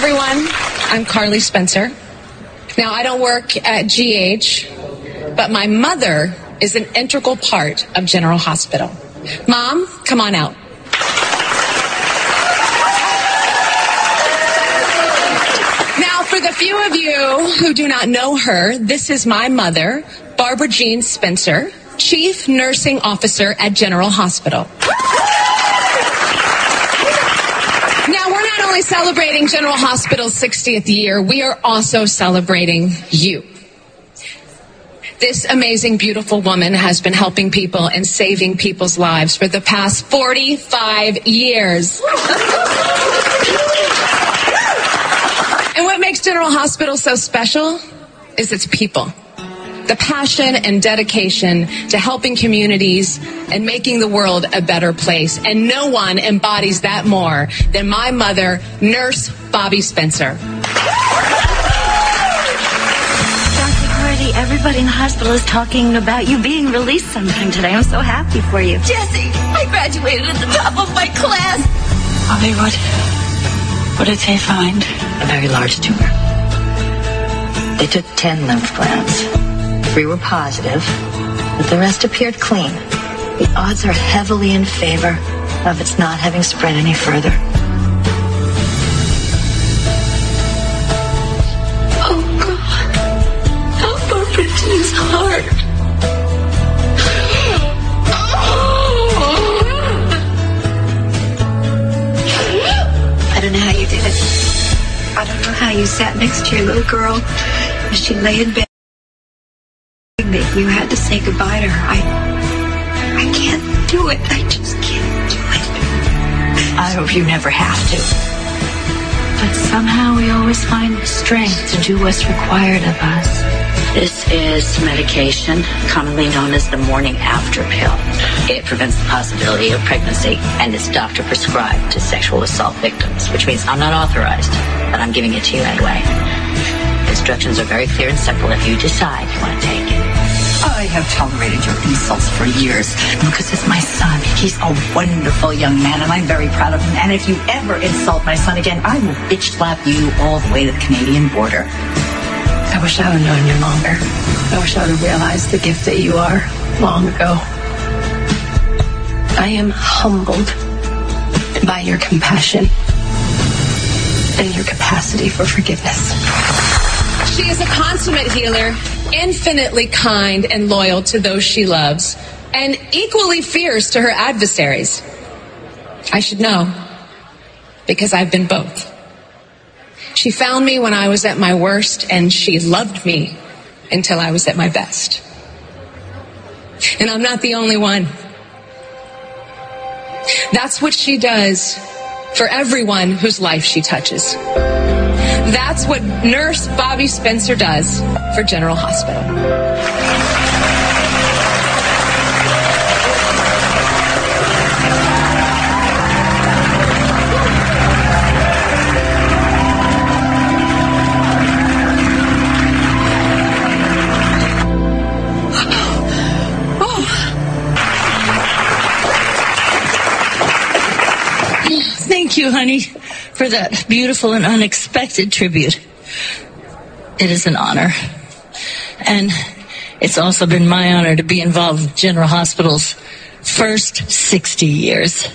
everyone. I'm Carly Spencer. Now, I don't work at GH, but my mother is an integral part of General Hospital. Mom, come on out. Now, for the few of you who do not know her, this is my mother, Barbara Jean Spencer, Chief Nursing Officer at General Hospital. Now, we're not only celebrating General Hospital's 60th year, we are also celebrating you. This amazing, beautiful woman has been helping people and saving people's lives for the past 45 years. and what makes General Hospital so special is its people. The passion and dedication to helping communities and making the world a better place. And no one embodies that more than my mother, Nurse Bobbie Spencer. Dr. Hardy, everybody in the hospital is talking about you being released sometime today. I'm so happy for you. Jessie, I graduated at the top of my class. Bobbie, what? What did they find? A very large tumor. They took 10 lymph glands. Three were positive, but the rest appeared clean. The odds are heavily in favor of its not having spread any further. Oh, God. Help our heart. I don't know how you did it. I don't know how you sat next to your little girl as she lay in bed. You had to say goodbye to her. I, I can't do it. I just can't do it. I hope you never have to. But somehow we always find the strength to do what's required of us. This is medication commonly known as the morning after pill. It prevents the possibility of pregnancy and is doctor prescribed to sexual assault victims, which means I'm not authorized, but I'm giving it to you anyway. Instructions are very clear and simple if you decide you want to take. I have tolerated your insults for years because it's my son. He's a wonderful young man, and I'm very proud of him. And if you ever insult my son again, I will bitch slap you all the way to the Canadian border. I wish I would have known you longer. I wish I would have realized the gift that you are long ago. I am humbled by your compassion and your capacity for forgiveness. She is a consummate healer, infinitely kind and loyal to those she loves, and equally fierce to her adversaries. I should know, because I've been both. She found me when I was at my worst, and she loved me until I was at my best. And I'm not the only one. That's what she does for everyone whose life she touches. That's what Nurse Bobbie Spencer does for General Hospital. Thank you, honey, for that beautiful and unexpected tribute. It is an honor. And it's also been my honor to be involved with General Hospital's first 60 years.